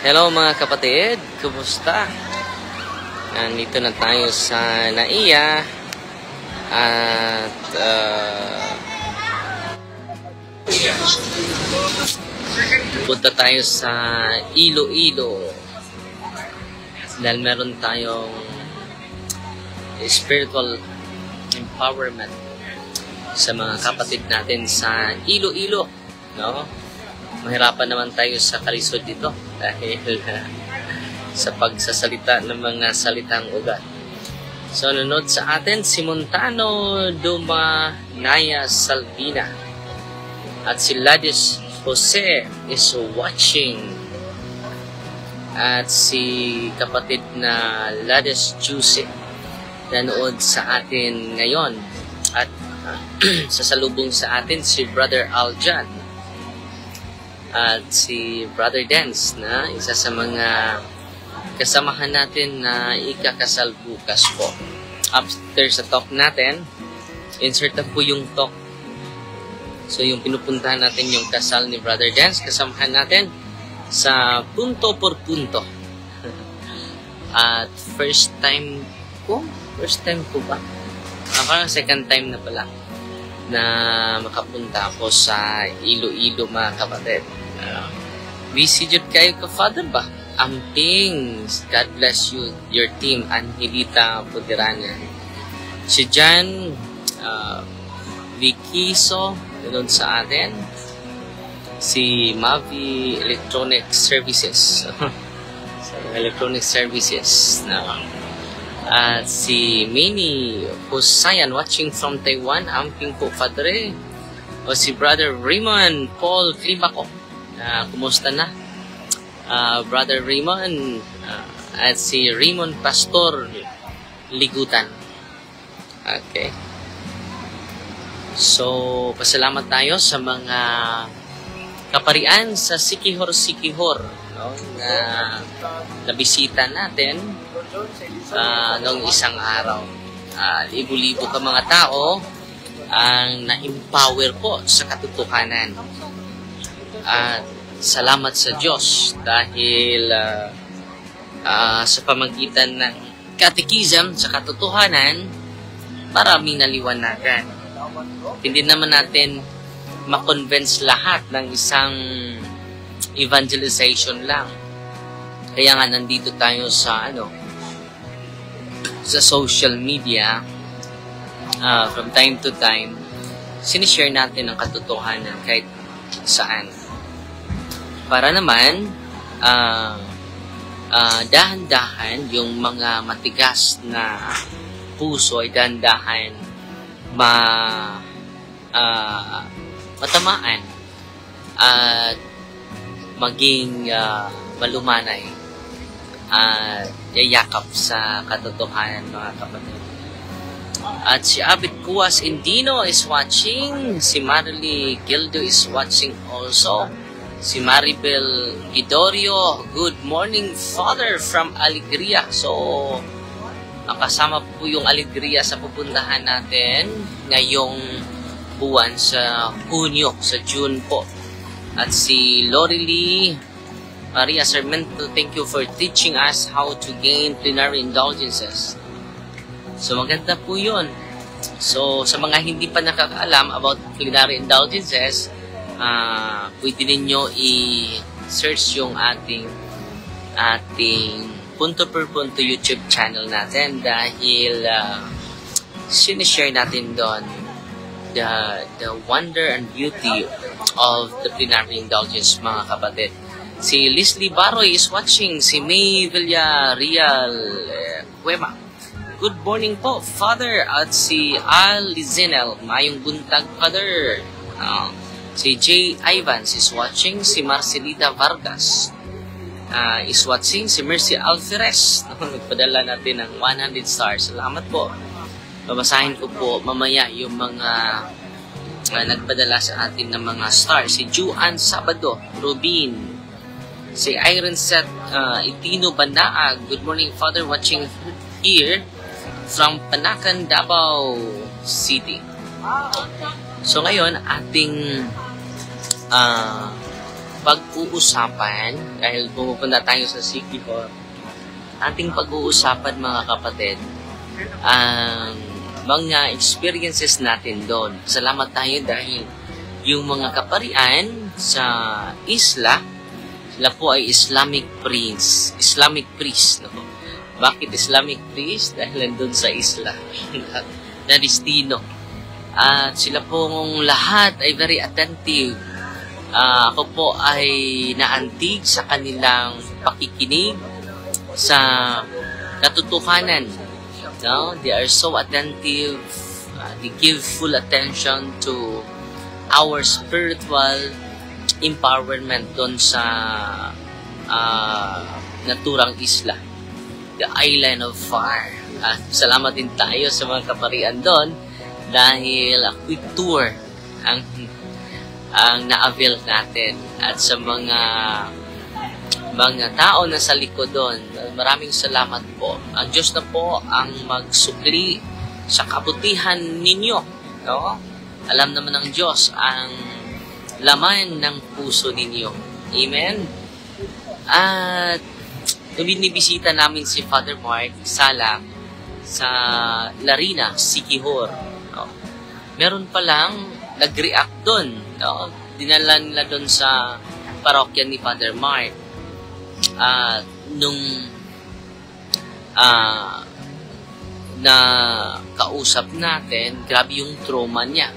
Hello mga kapatid, kumusta? Nandito na tayo sa Naiya at uh, punta tayo sa Iloilo dahil meron tayong spiritual empowerment sa mga kapatid natin sa Iloilo, no? Mahirapan naman tayo sa kalisod dito dahil sa pagsasalita ng mga salitang ugat. So, nanood sa atin si Montano Duma Naya Salvina at si Ladis Jose is watching. At si kapatid na Ladis Juicy nanood sa atin ngayon. At uh, sasalubong sa atin si Brother Aljan at si Brother Dance na isa sa mga kasamahan natin na ikakasal bukas po. After sa talk natin, insert na po yung talk. So yung pinupuntahan natin yung kasal ni Brother Dance, kasamahan natin sa punto por punto. At first time ko, first time ko ba? Ah, parang second time na pala na makapunta ako sa Iloilo mga kapatid. Uh, busy jud kayo ka father ba? Amping, God bless you, your team, Angelita Pudirana. Si Jan, uh, Vicky So, doon sa atin. Si Mavi Electronic Services. sa Electronic Services na at si Mini Husayan watching from Taiwan, amping po padre. O si Brother Raymond Paul Climaco. Uh, kumusta na? Uh, Brother Raymond uh, at si Raymond Pastor Ligutan. Okay. So, pasalamat tayo sa mga kaparian sa Sikihor-Sikihor no, na nabisita natin uh, noong isang araw. Uh, libo-libo ka mga tao ang na-empower po sa katotohanan. At salamat sa Diyos dahil uh, uh, sa pamagitan ng katekism sa katotohanan, maraming naliwanagan. Hindi naman natin makonvince lahat ng isang evangelization lang. Kaya nga nandito tayo sa ano sa social media uh, from time to time sinishare natin ang katotohanan kahit saan. Para naman uh, uh, yung mga matigas na puso ay dahan-dahan ma uh, matamaan at maging uh, malumanay at yayakap sa katotohanan mga kapatid. At si Abit Kuwas Indino is watching. Si Marily Gildo is watching also. Si Maribel Gidorio, good morning Father from Alegria. So, nakasama po yung Alegria sa pupuntahan natin ngayong buwan sa Hunyo, sa June po. At si Lori Lee Maria Sarmento, thank you for teaching us how to gain plenary indulgences. So maganda po yun. So sa mga hindi pa nakakaalam about plenary indulgences, uh, pwede ninyo i-search yung ating ating punto per punto YouTube channel natin dahil uh, sinishare natin doon the, the wonder and beauty of the plenary indulgence mga kapatid. Si Leslie Baroy is watching. Si May Villarreal eh. Good morning po, Father. At si Al Lizinel. Mayong buntag, Father. Uh, si Jay Ivans is watching. Si Marcelita Vargas uh, is watching. Si Mercy Alferez. Nagpadala natin ng 100 stars. Salamat po. Babasahin ko po mamaya yung mga uh, nagpadala sa atin ng mga stars. Si Juan Sabado, Rubin, si Iron Set uh, Itino Banaa. Good morning, Father, watching here from Panakan, Davao City. So ngayon, ating uh, pag-uusapan, dahil pumupunta tayo sa City Hall, ating pag-uusapan mga kapatid, ang mga experiences natin doon. Salamat tayo dahil yung mga kaparian sa isla, sila po ay Islamic prince, Islamic priest. No? Bakit Islamic priest? Dahil nandun sa isla na destino. At sila pong lahat ay very attentive. Uh, ako po ay naantig sa kanilang pakikinig sa katotohanan. No? They are so attentive. Uh, they give full attention to our spiritual empowerment doon sa uh, naturang isla. The Island of Fire. Uh, salamat din tayo sa mga kaparian doon dahil a quick tour ang ang na-avail natin at sa mga mga tao na sa likod doon. Maraming salamat po. Ang Diyos na po ang magsukli sa kabutihan ninyo. No? Alam naman ng Diyos ang laman ng puso ninyo. Amen? At binibisita namin si Father Mark Sala sa Larina, Sikihor. No? Meron pa lang nag-react doon. No? Dinala nila doon sa parokya ni Father Mark. At nung uh, na kausap natin, grabe yung trauma niya.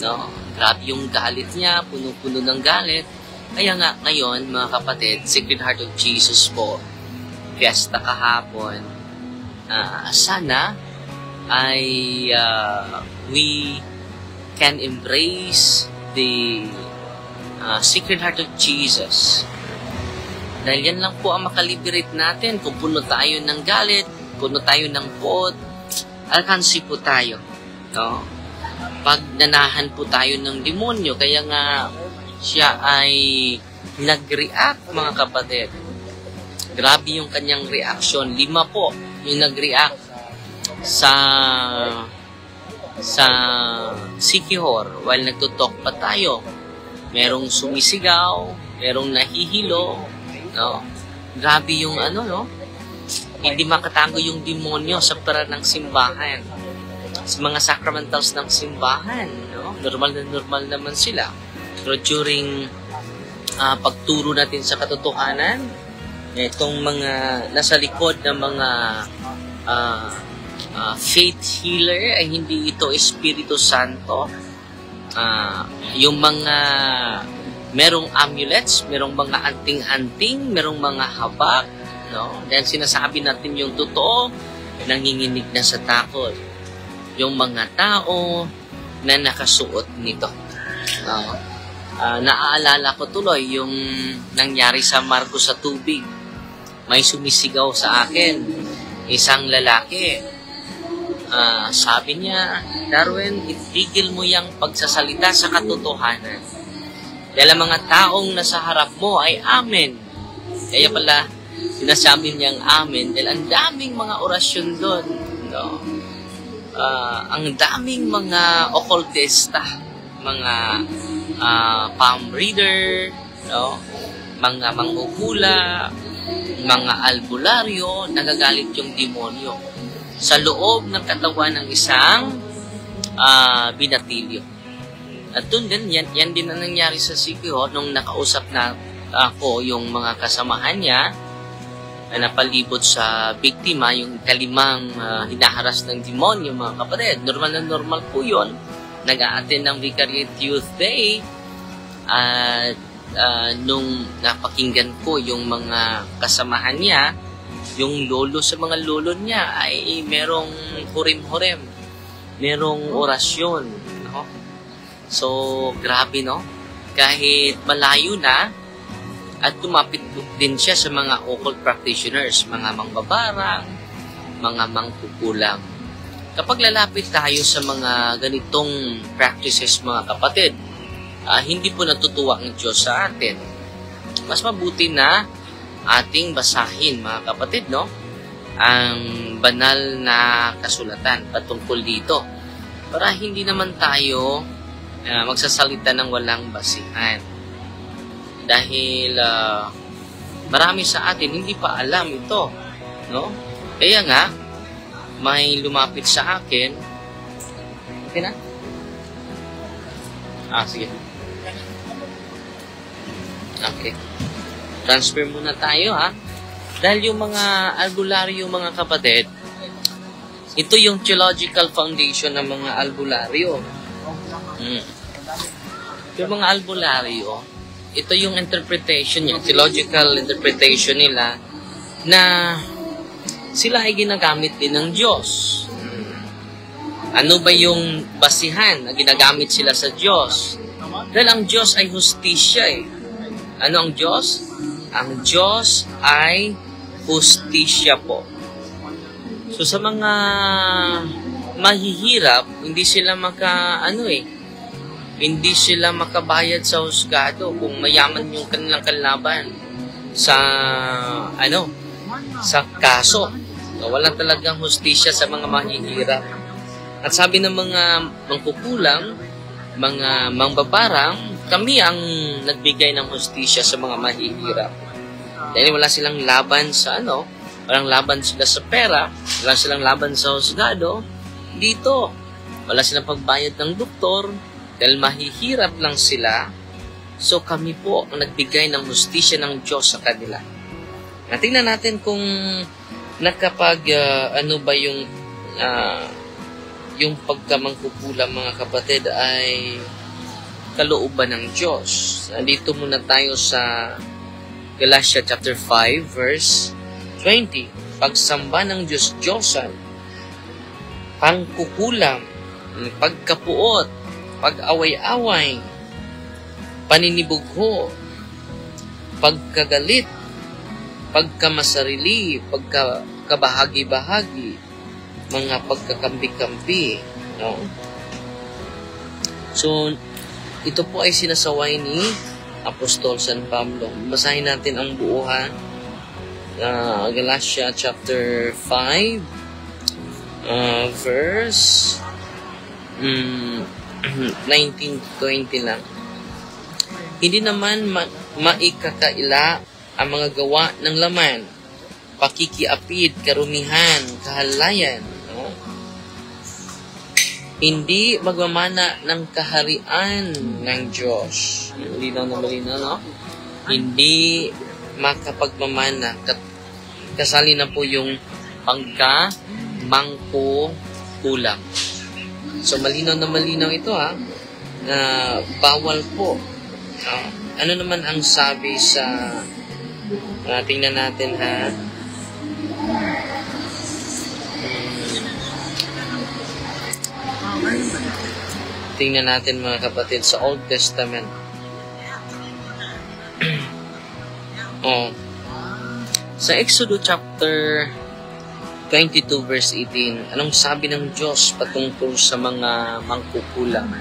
No? Grabe yung galit niya, puno-puno ng galit. Kaya nga ngayon, mga kapatid, Sacred Heart of Jesus po, fiesta kahapon, uh, sana ay uh, we can embrace the uh, Sacred Heart of Jesus. Dahil yan lang po ang makaliberate natin kung puno tayo ng galit, puno tayo ng pot, alkansi po tayo. No? Pag nanahan po tayo ng demonyo, kaya nga siya ay nag-react mga kapatid. Grabe yung kanyang reaction. Lima po yung nag-react sa sa Sikihor while nagtutok pa tayo. Merong sumisigaw, merong nahihilo, no? Grabe yung ano, no? Hindi makatago yung demonyo sa para ng simbahan. Mga sacramentals ng simbahan, no? Normal na normal naman sila. Pero during uh, pagturo natin sa katotohanan, itong mga nasa likod ng mga uh, uh, faith healer ay hindi ito Espiritu Santo. Uh, yung mga merong amulets, merong mga anting-anting, merong mga habak, no? Dahil sinasabi natin yung totoo, nanginginig na sa takot. Yung mga tao na nakasuot nito. No? Uh, naaalala ko tuloy yung nangyari sa Marcos sa tubig. May sumisigaw sa akin, isang lalaki. Uh, sabi niya, Darwin, itigil mo yung pagsasalita sa katotohanan. Dahil mga taong nasa harap mo ay amen. Kaya pala, sinasabi niyang amen dahil ang daming mga orasyon doon. No? Uh, ang daming mga occultista, mga uh, palm reader, no? mga manghukula, mga albularyo, nagagalit yung demonyo sa loob ng katawan ng isang uh, binatilyo. At doon din, yan, yan din ang nangyari sa Sikihor nung nakausap na ako yung mga kasamahan niya na napalibot sa biktima, yung kalimang uh, hinaharas ng demonyo, mga kapatid. Normal na normal po yun. Nag-a-attend ng Vicariate Youth Day at uh, nung napakinggan ko yung mga kasamahan niya, yung lolo sa mga lolo niya ay merong hurim-hurim, merong orasyon. No? So, grabe no? Kahit malayo na, at tumapit din siya sa mga occult practitioners, mga mangbabarang, mga mangkukulam. Kapag lalapit tayo sa mga ganitong practices mga kapatid, uh, hindi po natutuwa ang Diyos sa atin. Mas mabuti na ating basahin mga kapatid, no? Ang banal na kasulatan patungkol dito para hindi naman tayo uh, magsasalita ng walang basihan. Dahil ah, marami sa atin hindi pa alam ito, no? Kaya nga may lumapit sa akin. Okay na? Ah, sige. Okay. Transfer muna tayo ha. Dahil yung mga albularyo mga kapatid, ito yung theological foundation ng mga albularyo. Mm. Yung mga albularyo, ito yung interpretation niya, theological interpretation nila na sila ay ginagamit din ng Diyos. Ano ba yung basihan na ginagamit sila sa Diyos? Dahil ang Diyos ay hustisya eh. Ano ang Diyos? Ang Diyos ay hustisya po. So sa mga mahihirap, hindi sila maka ano eh, hindi sila makabayad sa husgado kung mayaman yung kanilang kalaban sa ano sa kaso. So, wala talagang hustisya sa mga mahihirap. At sabi ng mga mangkukulang, mga mangbabarang, kami ang nagbigay ng hustisya sa mga mahihirap. Dahil wala silang laban sa ano, walang laban sila sa pera, wala silang laban sa husgado, dito. Wala silang pagbayad ng doktor, dahil mahihirap lang sila, so kami po ang nagbigay ng hustisya ng Diyos sa kanila. Natingnan natin kung nakapag, uh, ano ba yung, uh, yung pagkamangkukulang mga kapatid ay kalooban ng Diyos. Nandito muna tayo sa Galatia chapter 5 verse 20. Pagsamba ng Diyos Diyosan, pangkukulam, pagkapuot, pag-away-away, paninibugho, pagkagalit, pagkamasarili, pagkabahagi-bahagi, mga pagkakambi-kambi. No? So, ito po ay sinasaway ni Apostol San Pablo. Basahin natin ang buo ha. Uh, Galatia chapter 5 uh, verse um, 19-20 lang. Hindi naman ma- maikakaila ang mga gawa ng laman, pakikiapid, karumihan, kahalayan, no? hindi magmamana ng kaharian ng Diyos. Malinaw na malinaw, no? Hindi makapagmamana. Kasali na po yung pagka mangko kulang. So, malinaw na malinaw ito, ha? Na bawal po. Uh, ano naman ang sabi sa Uh, tingnan natin ha. Hmm. Tingnan natin mga kapatid sa Old Testament. oh. Sa Exodus chapter 22 verse 18, anong sabi ng Diyos patungkol sa mga mangkukulang?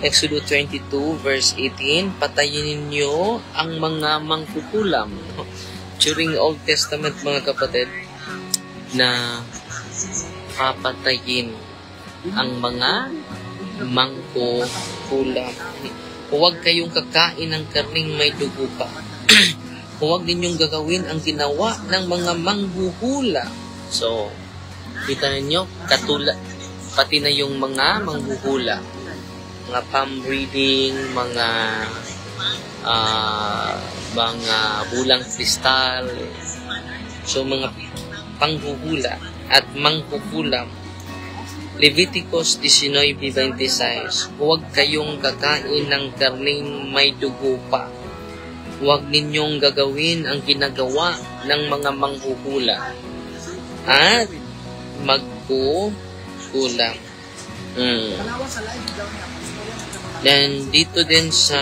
Exodus 22 verse 18, patayin ninyo ang mga mangkukulam. During Old Testament mga kapatid, na papatayin ang mga mangkukulam. Huwag kayong kakain ng karning may dugo pa. Huwag ninyong gagawin ang ginawa ng mga manghuhula. So, kita ninyo, katula, pati na yung mga manghuhula mga palm reading, mga uh, mga bulang kristal, so mga panghuhula at mangkukulam. Leviticus 19.26 Huwag kayong kakain ng karning may dugo pa. Huwag ninyong gagawin ang ginagawa ng mga manghuhula at magkukulam. Hmm. Then, dito din sa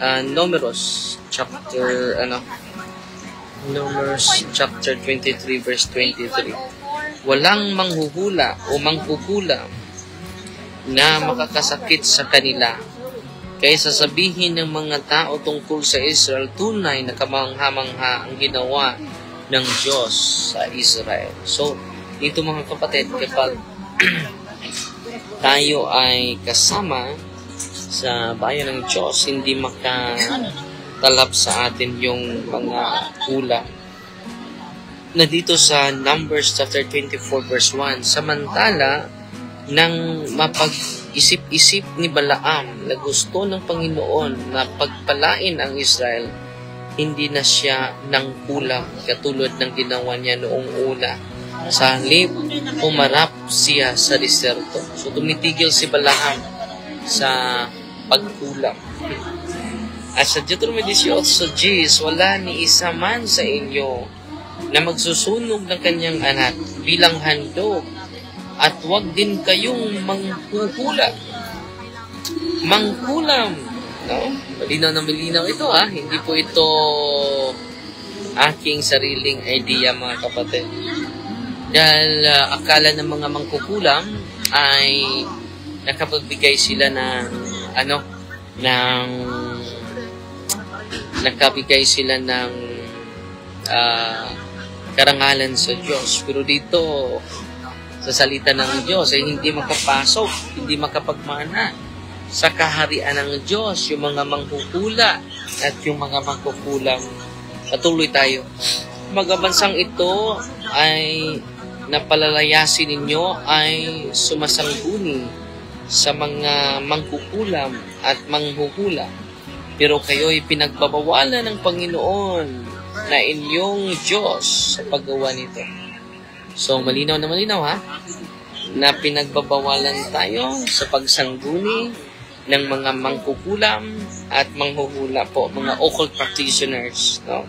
uh, Numerous chapter, ano, Numerous chapter 23 verse 23. Walang manghuhula o mangkukulam na makakasakit sa kanila kaysa sabihin ng mga tao tungkol sa Israel tunay na kamangha-mangha ang ginawa ng Diyos sa Israel. So, dito mga kapatid, kapag tayo ay kasama sa bayan ng Diyos, hindi makatalab sa atin yung mga kulang na dito sa Numbers chapter 24 verse 1. Samantala, nang mapag-isip-isip ni Balaam na gusto ng Panginoon na pagpalain ang Israel, hindi na siya nang kulang katulad ng ginawa niya noong una. Sa halip, umarap siya sa diserto. So tumitigil si Balaam sa pagkulang. At sa Deuteronomy 18, wala ni isa man sa inyo na magsusunog ng kanyang anak bilang handog at huwag din kayong manghuhula. Mangkulam. No? Malinaw na malinaw ito ha. Hindi po ito aking sariling idea mga kapatid. Dahil uh, akala ng mga mangkukulam ay nakapagbigay sila ng ano ng nakabigay sila ng uh, karangalan sa Diyos. Pero dito, sa salita ng Diyos ay hindi makapasok, hindi makapagmana sa kaharian ng Diyos, yung mga mangkukula at yung mga mangkukulang. Patuloy tayo. Magabansang ito ay napalalayasin ninyo ay sumasangguni sa mga mangkukulam at manghuhula. Pero kayo'y pinagbabawalan ng Panginoon na inyong Diyos sa paggawa nito. So, malinaw na malinaw ha, na pinagbabawalan tayo sa pagsangguni ng mga mangkukulam at manghuhula po, mga occult practitioners. No?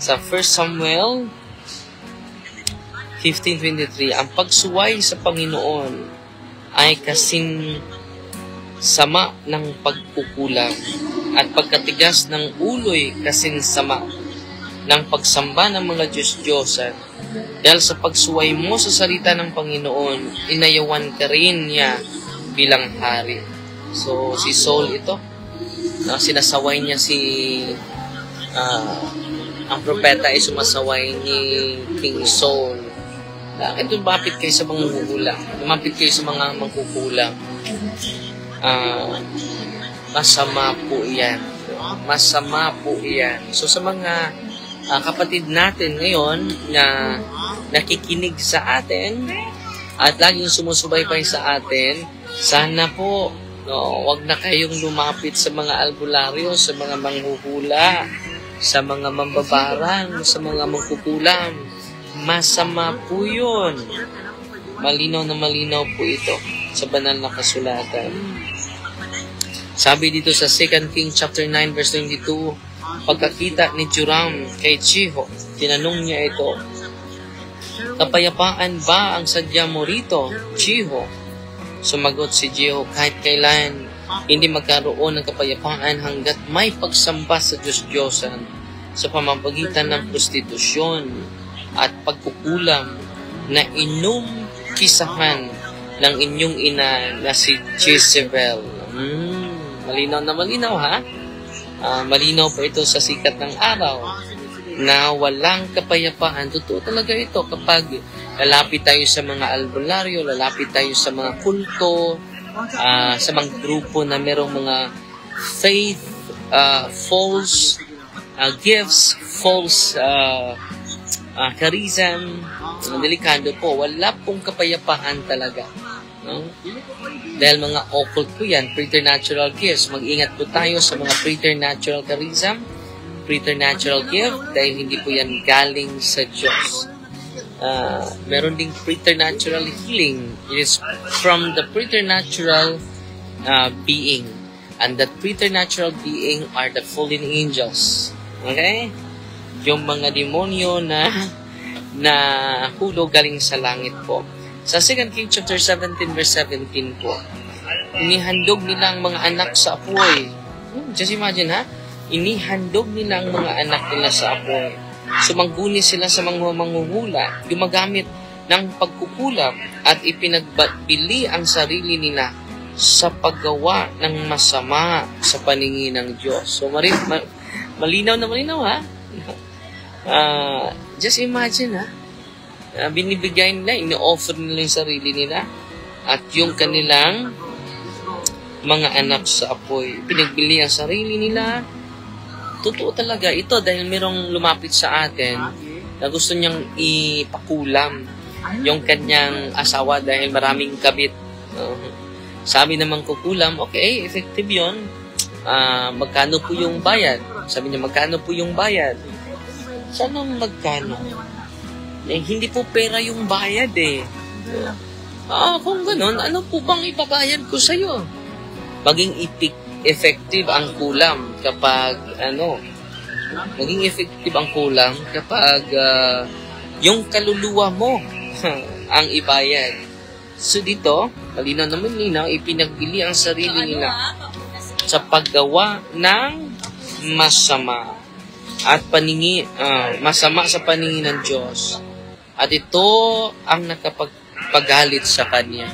Sa 1 Samuel 15.23, ang pagsuway sa Panginoon ay kasing sama ng pagkukulam at pagkatigas ng uloy kasing sama ng pagsamba ng mga Diyos-Diyosan. Dahil sa pagsuway mo sa salita ng Panginoon, inayawan ka rin niya bilang hari. So, si Saul ito, na sinasaway niya si uh, ang propeta ay sumasaway ni King Saul. Bakit lumapit kayo sa mga manghuhula? Lumapit kayo sa mga mangkukulang. Uh, masama po yan. Masama po yan. So sa mga uh, kapatid natin ngayon na nakikinig sa atin at laging sumusubaybay sa atin, sana po no, wag na kayong lumapit sa mga albularyo, sa mga manghuhula, sa mga mambabarang, sa mga mangkukulam. Masama po yun. Malinaw na malinaw po ito sa banal na kasulatan. Sabi dito sa 2 King chapter 9 verse 22, pagkakita ni Joram kay Chiho, tinanong niya ito, Kapayapaan ba ang sadya mo rito, Chiho? Sumagot si Jeho, kahit kailan hindi magkaroon ng kapayapaan hanggat may pagsamba sa Diyos-Diyosan sa pamamagitan ng prostitusyon at pagkukulam na inum kisahan ng inyong ina na si Jezebel. Hmm, malinaw na malinaw ha? Uh, malinaw pa ito sa sikat ng araw na walang kapayapaan. Totoo talaga ito kapag lalapit tayo sa mga albularyo, lalapit tayo sa mga kulto, uh, sa mga grupo na merong mga faith, uh, false uh, gifts, false uh, uh, charism, delikado po. Wala pong kapayapaan talaga. No? Dahil mga occult po yan, preternatural gifts. Mag-ingat po tayo sa mga preternatural charism, preternatural gift, dahil hindi po yan galing sa Diyos. Uh, meron ding preternatural healing. It is from the preternatural uh, being. And that preternatural being are the fallen angels. Okay? Yung mga demonyo na na hulog galing sa langit po. Sa 2 King chapter 17 verse 17 po, inihandog nila ang mga anak sa apoy. Hmm, just imagine ha, inihandog nila ang mga anak nila sa apoy. Sumangguni sila sa mga manghuhula, gumagamit ng pagkukulap at ipinagbili ang sarili nila sa paggawa ng masama sa paningin ng Diyos. So, marin, ma, malinaw na malinaw ha. Uh, just imagine ha, uh, binibigay nila, ini-offer nila yung sarili nila at yung kanilang mga anak sa apoy. Pinagbili ang sarili nila. Totoo talaga ito dahil merong lumapit sa atin na gusto niyang ipakulam yung kanyang asawa dahil maraming kabit. Uh, sabi naman kukulam, okay, effective yun. Uh, magkano po yung bayad? Sabi niya, magkano po yung bayad? Saan magkano? Eh, hindi po pera yung bayad eh. Ah, kung ganun, ano po bang ibabayad ko sa'yo? Maging effective ang kulam kapag, ano, maging effective ang kulam kapag uh, yung kaluluwa mo ang ibayad. So dito, malinaw naman ninaw, ipinagbili ang sarili nila sa paggawa ng masama at paningi uh, masama sa paningin ng Diyos. At ito ang nakapagpagalit sa kanya.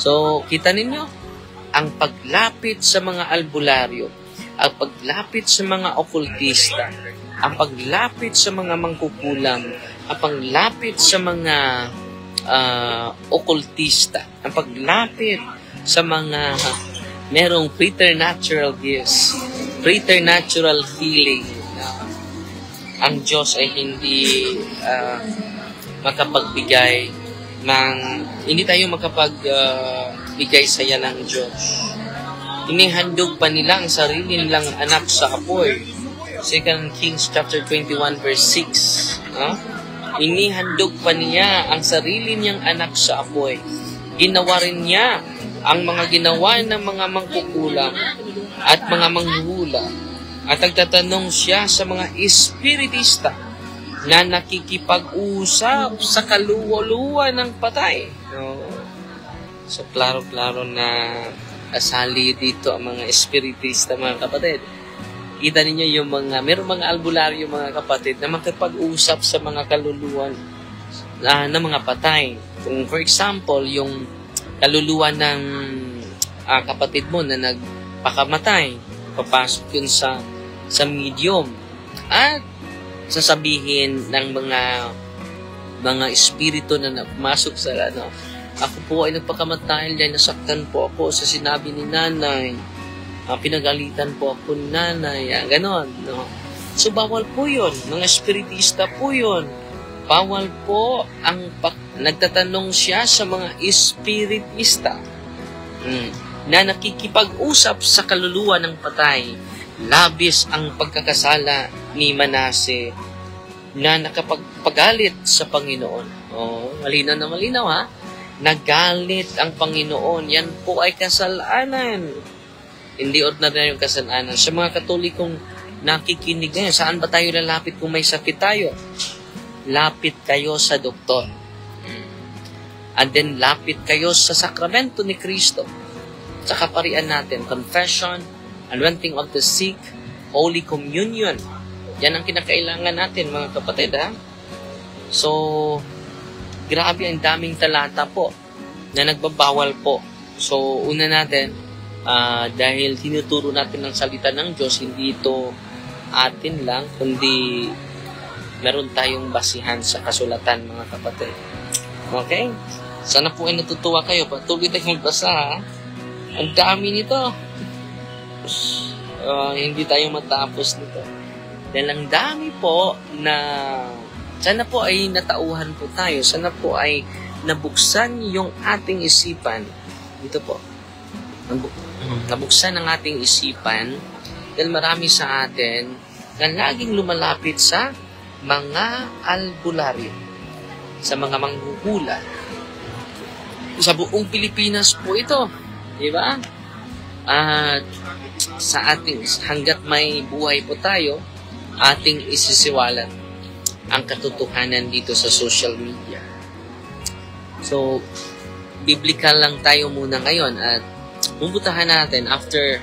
So, kita ninyo, ang paglapit sa mga albularyo, ang paglapit sa mga okultista, ang paglapit sa mga mangkukulam, ang paglapit sa mga uh, okultista, ang paglapit sa mga merong preternatural gifts, preternatural healing. Uh, ang Diyos ay hindi uh, makapagbigay ng hindi tayo makapagbigay uh, saya ng Diyos. Inihandog pa nila ang sarili nilang anak sa apoy. 2 Kings chapter 21 verse 6. No? Inihandog pa niya ang sarili niyang anak sa apoy. Ginawa rin niya ang mga ginawa ng mga mangkukulam at mga manghuhula. At nagtatanong siya sa mga espiritista na nakikipag-usap sa kaluwa-luwa ng patay. No? So, klaro-klaro na asali dito ang mga espiritista, mga kapatid. Kita ninyo yung mga, meron mga albularyo, mga kapatid, na makipag-usap sa mga kaluluwan uh, ng mga patay. Kung for example, yung kaluluwa ng uh, kapatid mo na nagpakamatay, papasok yun sa sa medium at sasabihin ng mga mga espiritu na pumasok sa ano ako po ay nagpakamatay dahil nasaktan po ako sa sinabi ni nanay. Uh, pinagalitan po ako ni nanay. Uh, ganon no? So bawal po yun. Mga espiritista po yun. Bawal po ang pak- nagtatanong siya sa mga espiritista hmm, na nakikipag-usap sa kaluluwa ng patay. Labis ang pagkakasala ni Manase na nakapagpagalit sa Panginoon. Oh, malinaw na malinaw ha. Nagalit ang Panginoon. Yan po ay kasalanan. Hindi ordinary yung kasalanan. Sa mga katolikong nakikinig ngayon, saan ba tayo lalapit kung may sakit tayo? Lapit kayo sa doktor And then, lapit kayo sa sakramento ni Kristo. Sa kaparian natin, confession, anointing of the sick, Holy Communion. Yan ang kinakailangan natin, mga kapatid, ha? So, grabe ang daming talata po na nagbabawal po. So, una natin, uh, dahil tinuturo natin ang salita ng Diyos, hindi ito atin lang, kundi meron tayong basihan sa kasulatan, mga kapatid. Okay? Sana po ay natutuwa kayo. Patuloy tayong magbasa ha. Ang dami nito. Uh, hindi tayo matapos nito. Dahil ang dami po na sana po ay natauhan po tayo. Sana po ay nabuksan yung ating isipan. Dito po. Nabuksan ang ating isipan dahil marami sa atin na laging lumalapit sa mga albularyo, sa mga manghuhula, sa buong Pilipinas po ito. Di ba? At sa ating, hanggat may buhay po tayo, ating isisiwalat ang katotohanan dito sa social media. So, biblical lang tayo muna ngayon at bubutahan natin after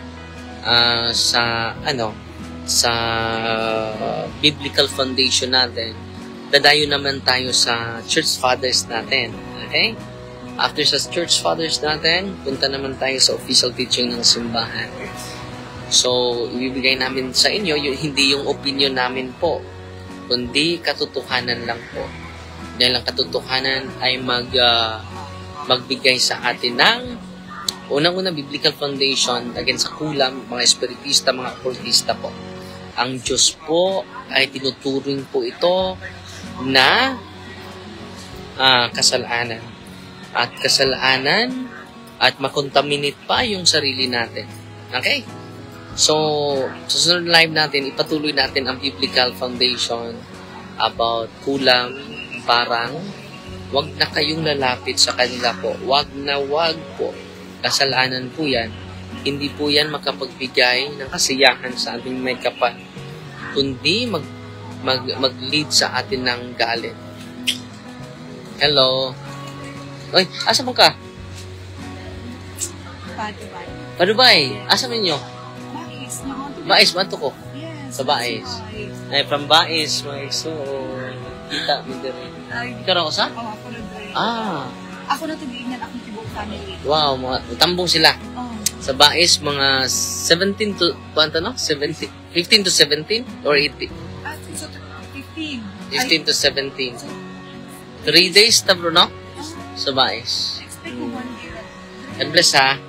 uh, sa ano sa biblical foundation natin dadayo naman tayo sa church fathers natin okay After sa church fathers natin, punta naman tayo sa official teaching ng simbahan. So, ibibigay namin sa inyo, yung, hindi yung opinion namin po, kundi katotohanan lang po. Dahil ang katotohanan ay mag, uh, magbigay sa atin ng Unang-una, biblical foundation, again sa kulam, mga espiritista, mga okultista po. Ang Diyos po ay tinuturing po ito na ah, kasalanan. At kasalanan at makontaminate pa yung sarili natin. Okay? So, sa sunod na live natin, ipatuloy natin ang biblical foundation about kulam, parang wag na kayong lalapit sa kanila po. Wag na wag po. Kasalanan po yan. Hindi po yan makapagbigay ng kasiyahan sa ating may kapal. Kundi mag, mag, mag-lead sa atin ng galit. Hello. Oy, asa mo ka? Patibay. Padubay. Asa mo inyo? Bais, manto ko. Yes. Sa Bais. Ay, from Bais, mga so, kita mo din. Ikaw ako sa? oh, ako na doon. Ah, Ako na tuginan akong tibong family. wow, mga, tambong sila. Oh, Sa Bais, mga 17 to, kuwanto no? 17, 15 to 17 or 18? at so, 15. 15 to 17. so, 3 days na bro, no? ah, Sa Bais. expect ko one year. God bless ha.